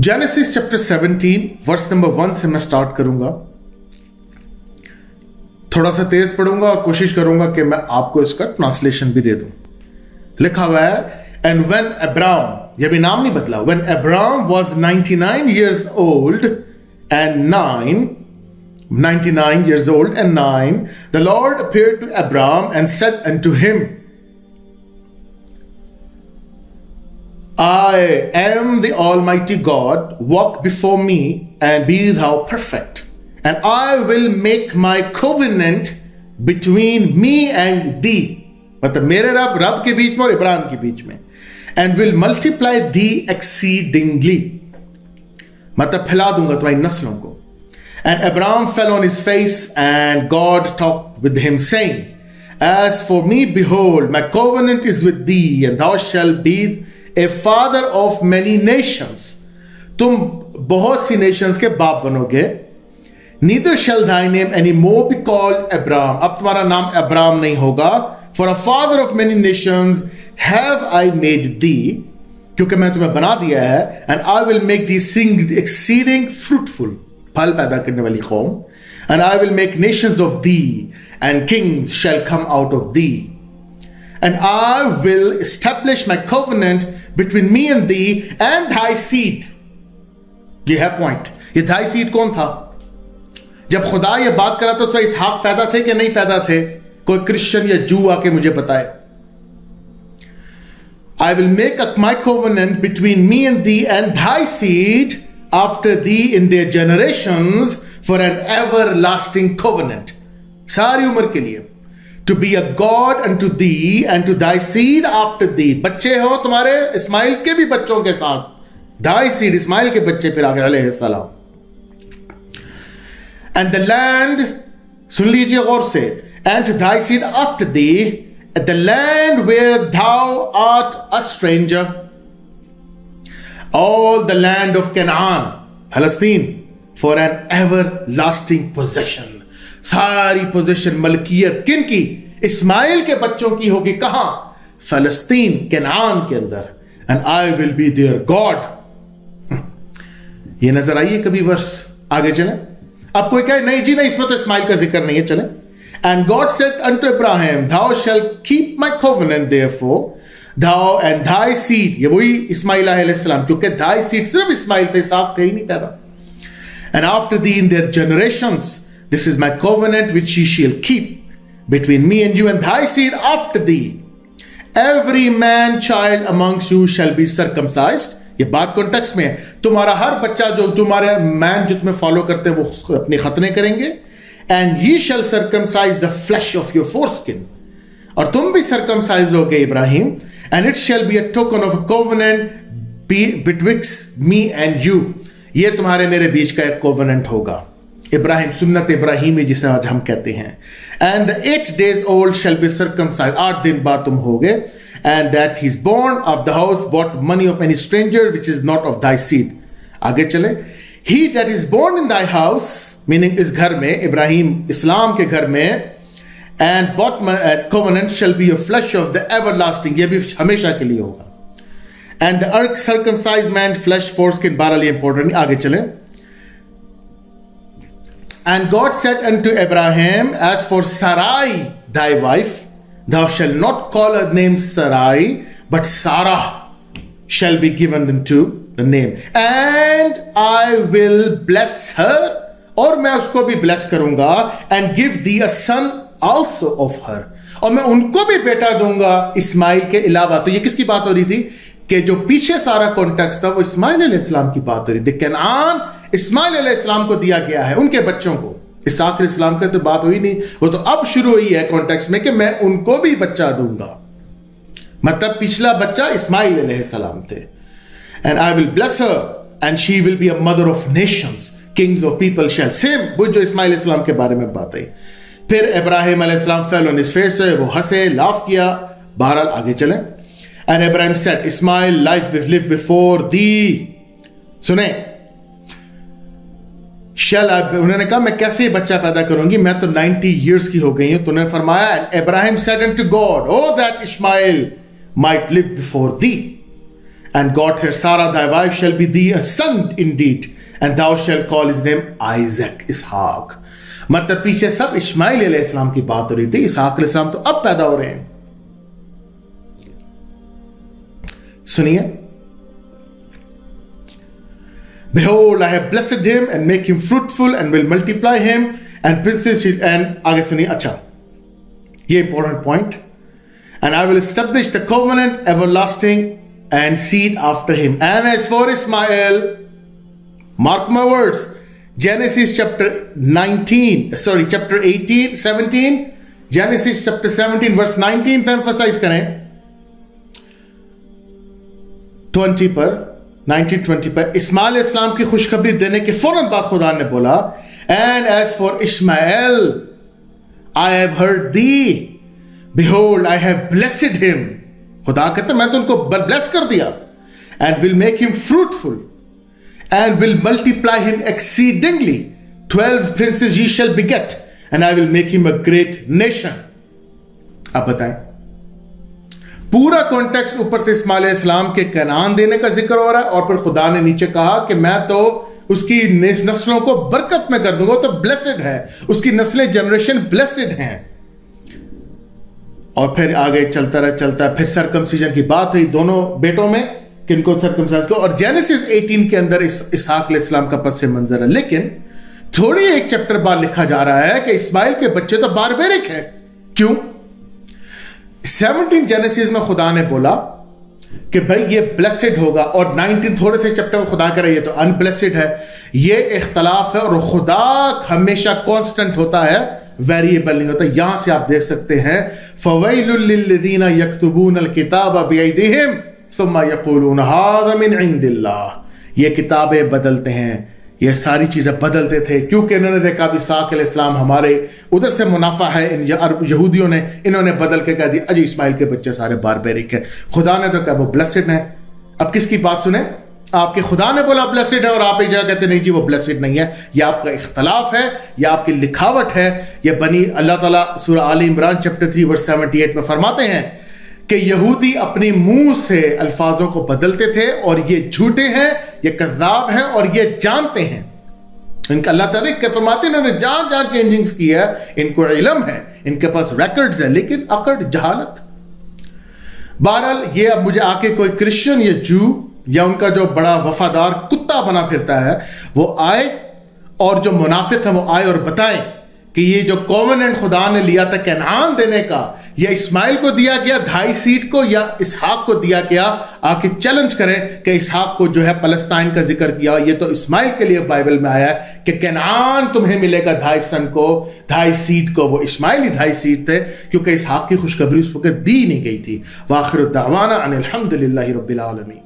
Genesis chapter 17 verse number one से मैं start करूँगा। थोड़ा सा तेज पढ़ूँगा और कोशिश करूँगा कि मैं आपको इसका ट्रांसलेशन भी दे दूँ। लिखा हुआ है एंड वेन अब्राम ये भी नाम नहीं बदला when Abram was 99 years old and nine 99 years old and nine, the lord appeared to abram and said unto him I am the Almighty God, walk before me and be thou perfect. And I will make my covenant between me and thee. मतलब मेरे रब रब के बीच में और इब्राहिम के बीच में and will multiply the exceedingly मतलब फैला दूंगा तुम्हारी नस्लों को and Abraham fell on his face and God talk with him saying As for me, behold, my covenant is with thee, and thou shalt be a father of many nations. तुम बहुत सी nations के बाप बनोगे Neither shall thy name any more be called Abraham. अब तुम्हारा नाम Abram नहीं होगा For a father of many nations have I made thee. क्योंकि मैं तुम्हें बना दिया है and I will make thee sing exceeding fruitful फल पैदा करने वाली कौम and I will make nations of thee and kings shall come out of thee and I will establish my covenant between me and thee and thy seed ये है point ये Thai seat कौन था? जब खुदा ये बात करा तो इस हाक पैदा थे कि नहीं पैदा थे? कोई क्रिश्चियन या जू आके मुझे बताए। I will make a my covenant between me and thee and thy seed after thee in their generation for an everlasting covenant सारी उम्र के लिए। To be a God unto thee and to thy seed after thee. बच्चे हो तुम्हारे इस्माइल के भी बच्चों के साथ thy seed इस्माइल के बच्चे फिर आगे अलैहि सलाम and the land सुन लीजिए गौर से and to thy seed after thee at the land where thou art a stranger all the land of Canaan Palestine for an everlasting possession सारी पोजीशन मलकियत किन की? इस्माइल के बच्चों की होगी कहाँ? फलस्तीन केनान के अंदर। And I will be their God ये नज़र आइए कभी वर्ष आगे चले। अब कोई कहे नहीं जी नहीं इसमें तो इस्माइल का ज़िक्र नहीं है चले। And God said unto Abraham, Thou shalt keep my covenant, therefore, thou and thy seed. ये वही इस्माइल अलैहिस्सलाम क्योंकि thy seed सिर्फ़ इस्माइल थे इसाक थे ही नहीं पैदा। And after thee in their generations this is my covenant which ye shall keep between me and you and thy seed after thee. Every man, child amongst you shall be circumcised. ये बात context में है। तुम्हारा हर बच्चा जो तुम्हारे man जो तुम्हें फॉलो करते हैं, वो अपने खतने करेंगे। And ye shall circumcise the flesh of your foreskin और तुम भी सरकमसाइज होगे, Ibrahim. And it shall be a token of covenant betwixt me and you ये तुम्हारे मेरे बीच का एक कोवनेंट होगा। इब्राहिम, सुन्नत इब्राहिमी जिसे आज हम कहते हैं। And the eight days old shall be circumcised आठ दिन बाद तुम होगे। And that he is born of the house bought money of any stranger which is not of thy seed आगे चले। He that is born in thy house meaning इस घर में, इब्राहिम, इस्लाम के घर में and bought covenant shall be a flesh of the everlasting ये भी हमेशा के लिए होगा। And the uncircumcised man flesh force के बारह लिए इंपॉर्टेंट आगे चले। And God said unto Abraham, As for Sarai, thy wife, thou shalt not call her name Sarai, but Sarah shall be given unto the name. And I will bless her, और मैं उसको भी bless करूँगा and give thee a son also of her. और मैं उनको भी बेटा दूँगा इस्माइल के अलावा तो ये किसकी बात हो रही थी कि जो पीछे सारा कॉन्टेक्स्ट था वो इस्माइल इस्लाम की बात हो रही थी कैनान इस्माइल इस्लाम को दिया गया है, उनके बच्चों को। इसाक इस्लाम की तो बात हुई नहीं, वो तो अब शुरू हुई है कॉन्टेक्स्ट में कि मैं उनको भी बच्चा दूँगा। मतलब पिछला बच्चा इस्माइल सलाम थे। And I will bless her and she will be a mother of nations kings of people shall same वो जो इस्माइल इस्लाम के बारे में बात आई फिर इब्राहिम अलैहिस्सलाम फेल ऑन हिज फेस वो हंसे लाफ किया, बहरहाल आगे चले। And Ibrahim said Ismail life live before thee सुने? शल उन्होंने कहा मैं कैसे बच्चा पैदा करूँगी? मैं तो 90 इयर्स की हो गई हूँ। तो उन्होंने फरमाया Ibrahim said to God O that Ismail might live before thee And God said, Sarah, thy wife shall be thee a son indeed, and thou shalt call his name Isaac, Ishaq. मतलब पीछे सब इस्माइल इस्लाम की बात हो रही थी इसहाक इस्लाम तो अब पैदा हो रहे हैं। सुनिए। Behold, I have blessed him and make him fruitful and will multiply him and princes and आगे सुनिए अच्छा ये important point and I will establish the covenant everlasting and seed after him. And as for Ismael, mark my words, Genesis chapter 19, sorry, chapter 18, 17, Genesis chapter 17, verse 19 पे emphasize करें 20 पर 1920 पर इस्माइल इस्लाम की खुशखबरी देने के फ़ौरन बाद खुदा ने बोला and as for Ismail I have heard thee behold I have blessed him खुदा कहते मैं तो उनको ब्लेस कर दिया and will make him fruitful and will multiply him exceedingly twelve princes ye shall beget and I will make him a great nation आप बताएँ पूरा कॉन्टेक्स्ट ऊपर से इस्माल इस्लाम के कैनान देने का ज़िक्र हो रहा है और फिर खुदा ने नीचे कहा कि मैं तो उसकी नस्लों को बरकत में कर दूँगा तो ब्लेसड है। उसकी नस्लें जनरेशन ब्लेसड हैं। और फिर आगे चलता रहा, चलता, फिर सरकमसीजन की बात हुई दोनों बेटों में, किनको सरकमसाइज को और जेनेसिस 18 के अंदर इस, इसहाक इस्लाम का पस मंजर है। लेकिन थोड़ी एक चैप्टर बाद लिखा जा रहा है कि इस्माइल के बच्चे तो बारबेरिक है। क्यों? 17 जेनेसिस में खुदा ने बोला कि भाई ये ब्लेसड होगा और 19 थोड़े से चैप्टर में खुदा करे, ये तो अनब्लेसड है। ये इख्तलाफ है और खुदा हमेशा कांस्टेंट होता है वेरिएबल नहीं होता। यहाँ से आप देख सकते हैं फवैलदीना यकतबून किताब बेदिम सुम्मा यकूलून हादमिन ये किताबें बदलते हैं ये सारी चीज़ें बदलते थे, क्योंकि इन्होंने देखा अभी साक इस्लाम हमारे उधर से मुनाफा है, इन अरब यहूदियों ने, इन्होंने बदल के कह दिया, अजी इस्माइल के बच्चे सारे बारबेरिक है, खुदा ने तो कहा वो ब्लसड है। अब किसकी बात सुने? आपके खुदा ने बोला ब्लसड है, और आप एक जगह कहते नहीं जी, वो ब्लसड नहीं है। यह आपका इख्तलाफ है, या आपकी लिखावट है यह बनी, अल्लाह ताला सूरह आली Imran chapter three verse seventy eight में फरमाते हैं कि यहूदी अपने मुँह से अल्फाजों को बदलते थे और ये झूठे हैं, ये कजाब हैं और ये जानते हैं। इनका अल्लाह ताला के फरमाते इन्होंने जहाँ जहाँ चेंजिंग्स की है। इनको इलम है, इनके पास रिकॉर्ड्स है, लेकिन अकड़, जहालत। बहरहाल, ये अब मुझे आके कोई क्रिश्चियन या जू या उनका जो बड़ा वफादार कुत्ता बना फिरता है, वो आए और जो मुनाफिक है, वो आए और बताएँ। कि ये जो कॉमनेंट खुदा ने लिया था कैनान देने का, या इस्माइल को दिया गया ढाई सीट को, या इसहाक को दिया गया, आके चैलेंज करें कि इसहाक को जो है पलस्ताइन का ज़िक्र किया। ये तो इस्माइल के लिए बाइबल में आया है कि कैनान तुम्हें मिलेगा ढाई सन को ढाई सीट को। वो इस्माइल ही ढाई सीट थे, क्योंकि इसहाक की खुशखबरी उस वक्त दी नहीं गई थी। वाखिर दावाना अनिलहमदिल्ला रबालमी